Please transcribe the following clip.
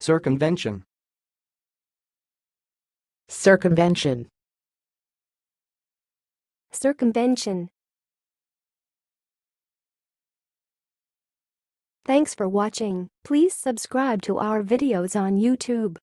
Circumvention. circumvention, circumvention. Thanks for watching. Please subscribe to our videos on YouTube.